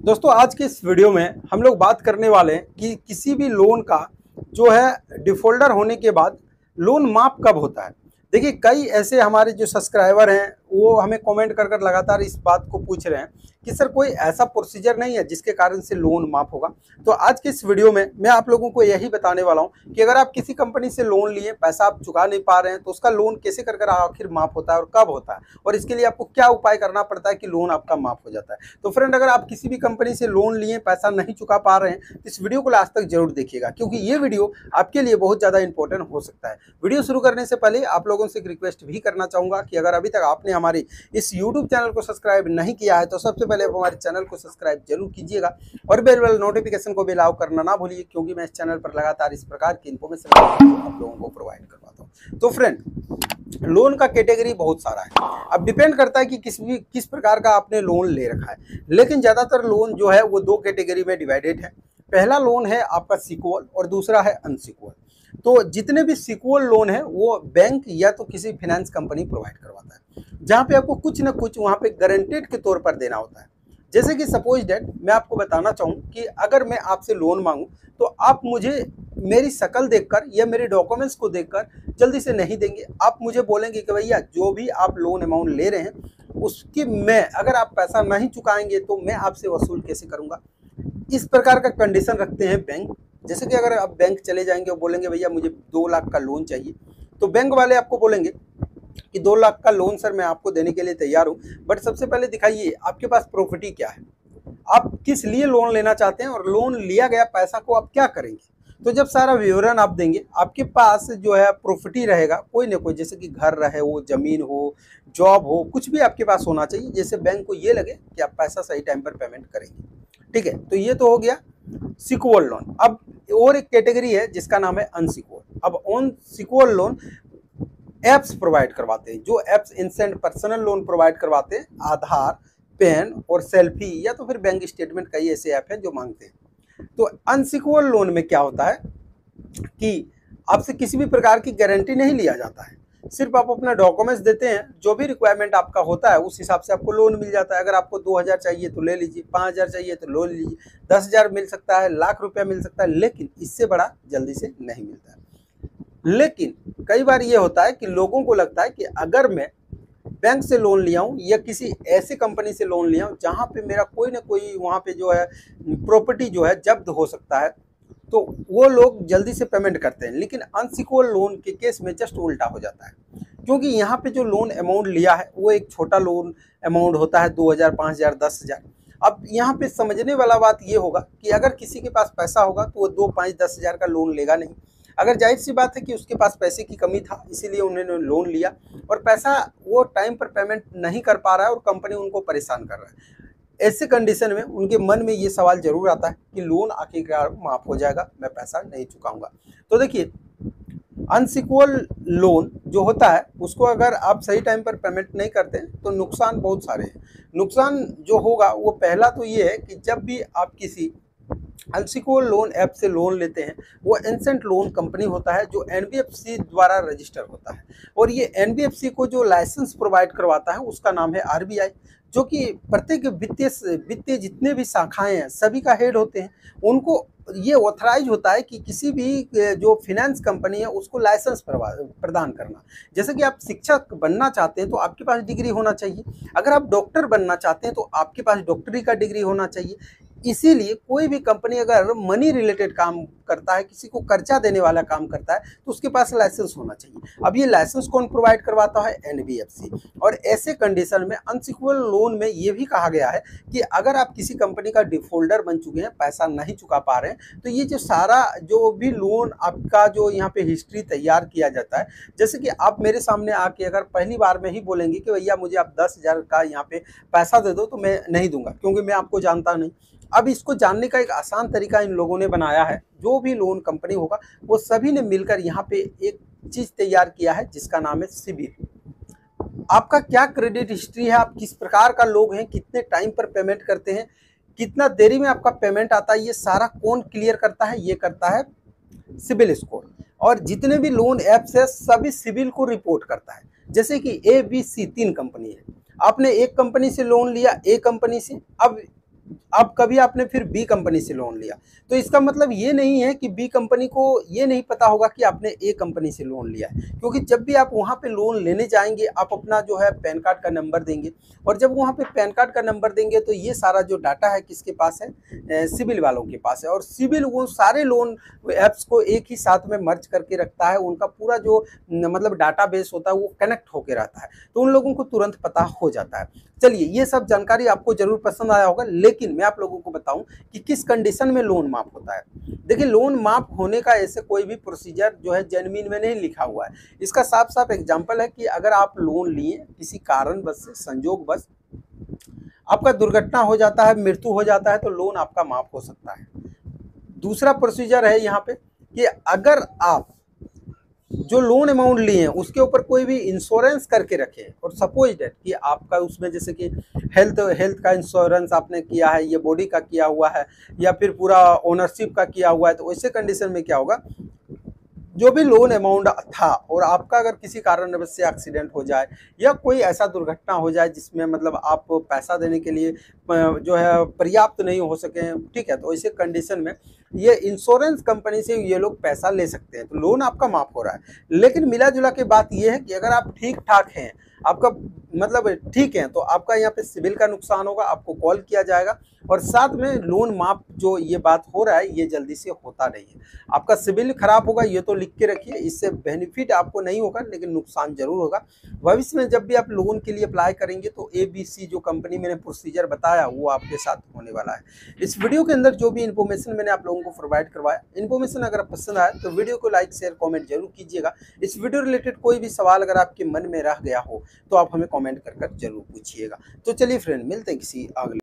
दोस्तों, आज के इस वीडियो में हम लोग बात करने वाले हैं कि किसी भी लोन का जो है डिफॉल्टर होने के बाद लोन माफ़ कब होता है। देखिए, कई ऐसे हमारे जो सब्सक्राइबर हैं वो हमें कमेंट कर कर लगातार इस बात को पूछ रहे हैं कि सर कोई ऐसा प्रोसीजर नहीं है जिसके कारण से लोन माफ़ होगा? तो आज के इस वीडियो में मैं आप लोगों को यही बताने वाला हूँ कि अगर आप किसी कंपनी से लोन लिए, पैसा आप चुका नहीं पा रहे हैं तो उसका लोन कैसे कर कर आखिर माफ़ होता है और कब होता है? और इसके लिए आपको क्या उपाय करना पड़ता है कि लोन आपका माफ़ हो जाता है? तो फ्रेंड अगर आप किसी भी कंपनी से लोन लिए, पैसा नहीं चुका पा रहे हैं तो इस वीडियो को लास्ट तक ज़रूर देखिएगा, क्योंकि ये वीडियो आपके लिए बहुत ज़्यादा इंपॉर्टेंट हो सकता है। वीडियो शुरू करने से पहले आप लोगों से एक रिक्वेस्ट भी करना चाहूँगा कि अगर अभी तक आपने हमारी इस यूट्यूब चैनल को सब्सक्राइब नहीं किया है तो सबसे पहले आप हमारे चैनल को सब्सक्राइब ज़रूर कीजिएगा और बेल बेल नोटिफिकेशन को अलाउ करना ना भूलिए, क्योंकि मैं इस चैनल पर लगातार इस प्रकार की इन्फॉर्मेशन आप लोगों को प्रोवाइड करवाता हूँ। तो फ्रेंड लोन का कैटेगरी बहुत सारा है। अब डिपेंड करता है कि किस भी, किस प्रकार का आपने लोन ले रखा है। लेकिन ज़्यादातर लोन जो है, वो दो कैटेगरी में डिवाइडेड है। पहला लोन है आपका सिक्वल और दूसरा है अनसिक्वल तो जितने भी सिक्वल लोन है, वो बैंक या तो किसी फाइनेंस कंपनी प्रोवाइड करवाता है। जहाँ पे आपको कुछ ना कुछ वहाँ पे गारंटेड के तौर पर देना होता है। जैसे कि सपोज़ डेट मैं आपको बताना चाहूँ कि अगर मैं आपसे लोन मांगूँ तो आप मुझे मेरी शकल देखकर या मेरे डॉक्यूमेंट्स को देखकर जल्दी से नहीं देंगे। आप मुझे बोलेंगे कि भैया, जो भी आप लोन अमाउंट ले रहे हैं, उसकी मैं, अगर आप पैसा नहीं चुकाएँगे तो मैं आपसे वसूल कैसे करूँगा? इस प्रकार का कंडीशन रखते हैं बैंक जैसे कि अगर आप बैंक चले जाएँगे और बोलेंगे, भैया, मुझे दो लाख का लोन चाहिए। तो बैंक वाले आपको बोलेंगे कि दो लाख का लोन सर मैं आपको देने के लिए तैयार हूँ। बट सबसे पहले दिखाइए, आपके पास प्रॉपर्टी क्या है? आप किस लिए लोन लेना चाहते हैं और लोन लिया गया पैसा को आप क्या करेंगे? तो जब सारा विवरण आप देंगे, आपके पास जो है प्रॉपर्टी रहेगा, कोई ना कोई, जैसे कि घर रहे हो, ज़मीन हो जॉब हो, कुछ भी आपके पास होना चाहिए जैसे बैंक को ये लगे कि आप पैसा सही टाइम पर पेमेंट करेंगे। ठीक है? तो ये तो हो गया सिक्वल लोन अब और एक कैटेगरी है जिसका नाम है अनसिक्वल अब on secured loan apps provide करवाते हैं। जो apps instant personal loan provide करवाते हैं, आधार पेन और सेल्फी या तो फिर बैंक स्टेटमेंट कई ऐसे ऐप हैं जो मांगते हैं। तो अनसिक्योर लोन में क्या होता है कि आपसे किसी भी प्रकार की गारंटी नहीं लिया जाता है। सिर्फ़ आप अपना डॉक्यूमेंट्स देते हैं, जो भी रिक्वायरमेंट आपका होता है, उस हिसाब से आपको लोन मिल जाता है। अगर आपको 2000 चाहिए तो ले लीजिए 5000 चाहिए तो लोन लीजिए 10000 मिल सकता है, लाख रुपया मिल सकता है, लेकिन इससे बड़ा जल्दी से नहीं मिलता है। लेकिन कई बार ये होता है कि लोगों को लगता है कि अगर मैं बैंक से लोन लिया हूँ या किसी ऐसे कंपनी से लोन लिया हूँ जहाँ पे मेरा कोई ना कोई वहाँ पे जो है, प्रॉपर्टी जो है जब्त हो सकता है तो वो लोग जल्दी से पेमेंट करते हैं। लेकिन अनसिक्योर लोन के केस में जस्ट उल्टा हो जाता है। क्योंकि यहाँ पे जो लोन अमाउंट लिया है, वो एक छोटा लोन अमाउंट होता है दो हज़ार, पाँच हज़ार, दस हज़ार। अब यहाँ पे समझने वाला बात ये होगा कि अगर किसी के पास पैसा होगा तो वो दो, पाँच, दस हज़ार का लोन लेगा नहीं। अगर ज़ाहिर सी बात है कि उसके पास पैसे की कमी था, इसीलिए उन्होंने लोन लिया और पैसा वो टाइम पर पेमेंट नहीं कर पा रहा है और कंपनी उनको परेशान कर रहा है। ऐसे कंडीशन में उनके मन में ये सवाल ज़रूर आता है कि लोन आखिरकार माफ़ हो जाएगा, मैं पैसा नहीं चुकाऊँगा। तो देखिए अनसिक्वल लोन जो होता है, उसको अगर आप सही टाइम पर पेमेंट नहीं करते तो नुकसान बहुत सारे हैं। नुकसान जो होगा, वो पहला तो ये है कि जब भी आप किसी अनसिक्योर लोन ऐप से लोन लेते हैं। वो इंसेंट लोन कंपनी होता है, जो एनबीएफसी द्वारा रजिस्टर होता है। और ये एनबीएफसी को जो लाइसेंस प्रोवाइड करवाता है, उसका नाम है आरबीआई जो कि प्रत्येक वित्तीय वित्तीय जितने भी शाखाएँ हैं, सभी का हेड होते हैं। उनको ये ऑथराइज होता है कि किसी भी जो फिनेंस कंपनी है, उसको लाइसेंस प्रदान करना। जैसे कि आप शिक्षक बनना चाहते हैं तो आपके पास डिग्री होना चाहिए। अगर आप डॉक्टर बनना चाहते हैं तो आपके पास डॉक्टरी का डिग्री होना चाहिए। इसीलिए कोई भी कंपनी अगर मनी रिलेटेड काम करता है, किसी को कर्जा देने वाला काम करता है तो उसके पास लाइसेंस होना चाहिए। अब ये लाइसेंस कौन प्रोवाइड करवाता है? एनबीएफसी और ऐसे कंडीशन में अनसिक्योर लोन में ये भी कहा गया है कि अगर आप किसी कंपनी का डिफोल्डर बन चुके हैं, पैसा नहीं चुका पा रहे हैं तो ये जो सारा, जो भी लोन आपका जो यहाँ पे हिस्ट्री तैयार किया जाता है, जैसे कि आप मेरे सामने आके अगर पहली बार में ही बोलेंगे कि भैया मुझे आप दस हज़ार का यहाँ पे पैसा दे दो तो मैं नहीं दूँगा, क्योंकि मैं आपको जानता नहीं। अब इसको जानने का एक आसान तरीका इन लोगों ने बनाया है। जो भी लोन कंपनी होगा, वो सभी ने मिलकर यहाँ पे एक चीज़ तैयार किया है, जिसका नाम है सिबिल आपका क्या क्रेडिट हिस्ट्री है? आप किस प्रकार का लोग हैं? कितने टाइम पर पेमेंट करते हैं? कितना देरी में आपका पेमेंट आता है? ये सारा कौन क्लियर करता है? ये करता है सिविल स्कोर। और जितने भी लोन ऐप्स है, सभी सिविल को रिपोर्ट करता है। जैसे कि ए बी सी तीन कंपनी है। आपने एक कंपनी से लोन लिया ए कंपनी से। अब अब कभी आपने फिर बी कंपनी से लोन लिया? तो इसका मतलब ये नहीं है कि बी कंपनी को ये नहीं पता होगा कि आपने ए कंपनी से लोन लिया है। क्योंकि जब भी आप वहाँ पे लोन लेने जाएँगे, आप अपना जो है पैन कार्ड का नंबर देंगे। और जब वहाँ पे पैन कार्ड का नंबर देंगे तो ये सारा जो डाटा है किसके पास है? सिविल वालों के पास है। और सिविल वो सारे लोन ऐप्स को एक ही साथ में मर्ज करके रखता है। उनका पूरा जो मतलब डाटा होता है, वो कनेक्ट होकर रहता है। तो उन लोगों को तुरंत पता हो जाता है। चलिए, ये सब जानकारी आपको ज़रूर पसंद आया होगा, लेकिन मैं आप लोगों को बताऊँ कि किस कंडीशन में लोन माफ़ होता है। देखिए लोन माफ़ होने का ऐसे कोई भी प्रोसीजर जो है जेनमिन में नहीं लिखा हुआ है। इसका साफ़ साफ़ एग्ज़ाम्पल है कि अगर आप लोन लिए किसी कारण बस से संजोग बस आपका दुर्घटना हो जाता है, मृत्यु हो जाता है तो लोन आपका माफ़ हो सकता है। दूसरा प्रोसीजर है यहाँ पे कि अगर आप जो लोन अमाउंट लिए हैं, उसके ऊपर कोई भी इंश्योरेंस करके रखे और सपोज़ डेट कि आपका उसमें जैसे कि हेल्थ हेल्थ का इंश्योरेंस आपने किया है, ये बॉडी का किया हुआ है, या फिर पूरा ओनरशिप का किया हुआ है तो ऐसे कंडीशन में क्या होगा? जो भी लोन अमाउंट था और आपका अगर किसी कारण से एक्सीडेंट हो जाए या कोई ऐसा दुर्घटना हो जाए जिसमें मतलब आप पैसा देने के लिए जो है पर्याप्त नहीं हो सके, ठीक है? तो ऐसे कंडीशन में ये इंश्योरेंस कंपनी से ये लोग पैसा ले सकते हैं। तो लोन आपका माफ़ हो रहा है। लेकिन मिला जुला के बात यह है कि अगर आप ठीक ठाक हैं आपका मतलब ठीक है तो आपका यहाँ पे सिविल का नुकसान होगा, आपको कॉल किया जाएगा। और साथ में लोन माफ़ जो ये बात हो रहा है, ये जल्दी से होता नहीं है। आपका सिविल खराब होगा, ये तो लिख के रखिए, इससे बेनिफिट आपको नहीं होगा, लेकिन नुकसान ज़रूर होगा। भविष्य में जब भी आप लोन के लिए अप्लाई करेंगे तो ए बी सी जो कंपनी मैंने प्रोसीजर बताया, वो आपके साथ होने वाला है। इस वीडियो के अंदर जो भी इन्फॉर्मेशन मैंने आप लोगों को प्रोवाइड करवाया इन्फॉर्मेशन अगर पसंद आए तो वीडियो को लाइक शेयर कॉमेंट ज़रूर कीजिएगा। इस वीडियो रिलेटेड कोई भी सवाल अगर आपके मन में रह गया हो तो आप हमें कॉमेंट कर ज़रूर पूछिएगा। तो चलिए फ्रेंड मिलते हैं किसी अगले